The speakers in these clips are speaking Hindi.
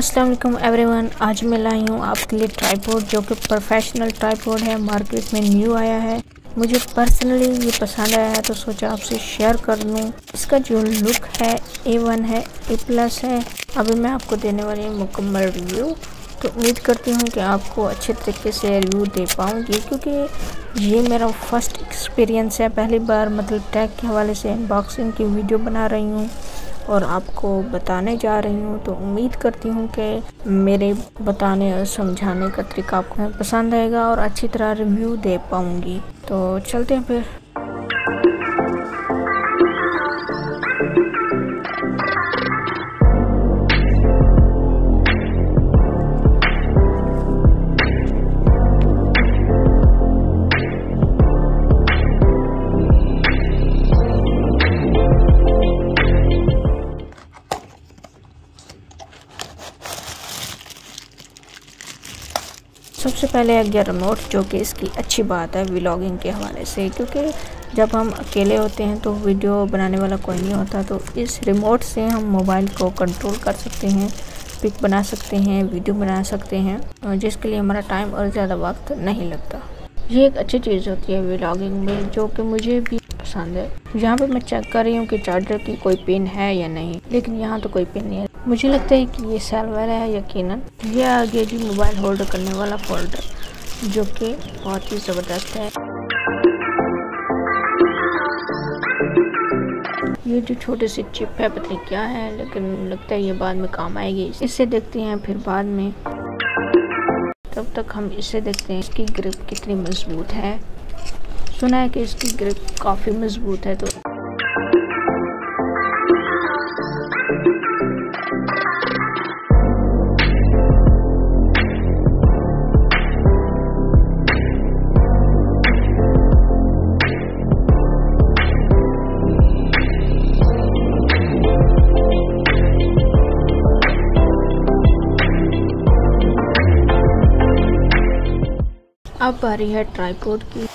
अस्सलाम वालेकुम एवरीवन आज मैं लाई हूँ आपके लिए ट्राईपोर्ड जो कि प्रोफेशनल ट्राईपोर्ड है। मार्केट में न्यू आया है। मुझे पर्सनली ये पसंद आया है तो सोचा आपसे शेयर कर लूँ। इसका जो लुक है ए वन है ए प्लस है। अभी मैं आपको देने वाली हूँ मुकम्मल रिव्यू तो उम्मीद करती हूँ कि आपको अच्छे तरीके से रिव्यू दे पाऊँगी, क्योंकि ये मेरा फ़र्स्ट एक्सपीरियंस है। पहली बार मतलब टैग के हवाले से अनबॉक्सिंग की वीडियो बना रही हूँ। और आपको बताने जा रही हूँ तो उम्मीद करती हूँ कि मेरे बताने और समझाने का तरीका आपको पसंद आएगा और अच्छी तरह रिव्यू दे पाऊँगी। तो चलते हैं फिर। सबसे पहले आ गया रिमोट जो कि इसकी अच्छी बात है व्लॉगिंग के हवाले से, क्योंकि जब हम अकेले होते हैं तो वीडियो बनाने वाला कोई नहीं होता तो इस रिमोट से हम मोबाइल को कंट्रोल कर सकते हैं पिक बना सकते हैं वीडियो बना सकते हैं जिसके लिए हमारा टाइम और ज़्यादा वक्त नहीं लगता। ये एक अच्छी चीज़ होती है व्लॉगिंग में, जो कि मुझे भी पसंद है। यहाँ पे मैं चेक कर रही हूँ कि चार्जर की कोई पिन है या नहीं, लेकिन यहाँ तो कोई पिन नहीं है। मुझे लगता है कि ये सेलवर है यकीनन। ये आ गया जी मोबाइल होल्ड करने वाला फोल्डर जो कि बहुत ही ज़बरदस्त है। ये जो छोटे से चिप है, पता नहीं क्या है, लेकिन लगता है ये बाद में काम आएगी। इससे देखते हैं फिर बाद में। तब तक हम इसे देखते हैं, इसकी ग्रिप कितनी मज़बूत है। सुना है कि इसकी ग्रिप काफ़ी मज़बूत है तो अब आ रही है ट्राईपोर्ड की।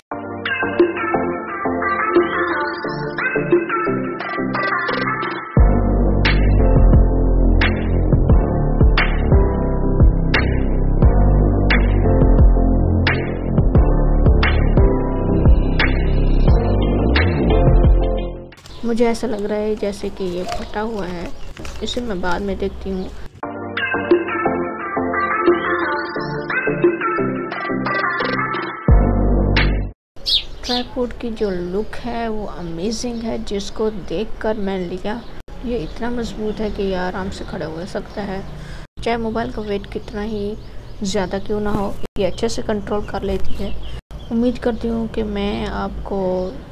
मुझे ऐसा लग रहा है जैसे कि ये फटा हुआ है। इसे मैं बाद में देखती हूँ। ट्राईपोर्ड की जो लुक है, वो अमेजिंग है, जिसको देखकर मैं लिया। ये इतना मज़बूत है कि ये आराम से खड़ा हो सकता है। चाहे मोबाइल का वेट कितना ही ज़्यादा क्यों ना हो, ये अच्छे से कंट्रोल कर लेती है। उम्मीद करती हूँ कि मैं आपको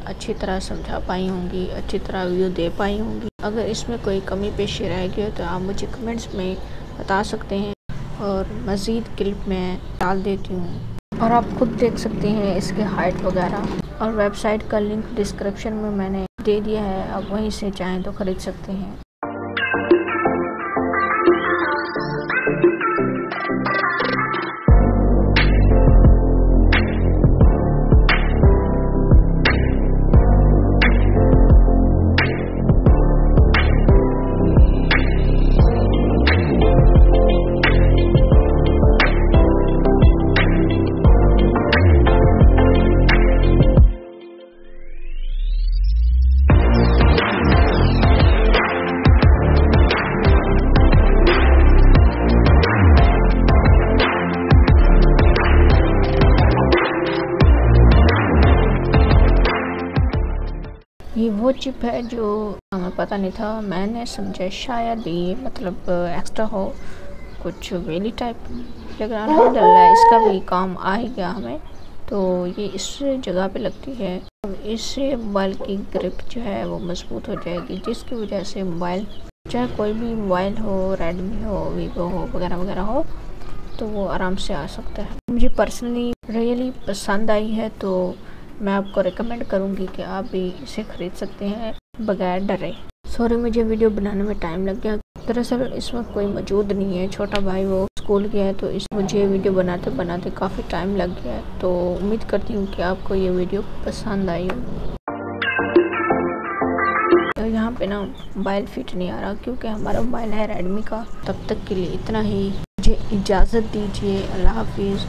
अच्छी तरह समझा पाई होंगी, अच्छी तरह व्यू दे पाई होंगी। अगर इसमें कोई कमी पेशी रह गई हो तो आप मुझे कमेंट्स में बता सकते हैं और मज़ीद क्लिप में डाल देती हूँ। और आप खुद देख सकते हैं इसके हाइट वगैरह। और वेबसाइट का लिंक डिस्क्रिप्शन में मैंने दे दिया है, आप वहीं से चाहें तो ख़रीद सकते हैं। ये वो चिप है जो हमें पता नहीं था। मैंने समझा शायद ये मतलब एक्स्ट्रा हो। कुछ वेली टाइप लेकिन अलहमदिल्ला इसका भी काम आ ही गया हमें। तो ये इस जगह पे लगती है। इससे मोबाइल की ग्रिप जो है वो मज़बूत हो जाएगी, जिसकी वजह से मोबाइल चाहे कोई भी मोबाइल हो रेडमी हो वीवो हो, वगैरह वगैरह हो तो वो आराम से आ सकता है। मुझे पर्सनली रियली पसंद आई है तो मैं आपको रिकमेंड करूँगी कि आप भी इसे ख़रीद सकते हैं, बगैर डरे। सॉरी मुझे वीडियो बनाने में टाइम लग गया। दरअसल इस वक्त कोई मौजूद नहीं है, छोटा भाई वो स्कूल गया है तो इस मुझे वीडियो बनाते बनाते काफ़ी टाइम लग गया है। तो उम्मीद करती हूँ कि आपको ये वीडियो पसंद आई हो। तो यहाँ पे पे ना मोबाइल फिट नहीं आ रहा, क्योंकि हमारा मोबाइल है रेडमी का। तब तक के लिए इतना ही। मुझे इजाज़त दीजिए, अल्लाह हाफिज़।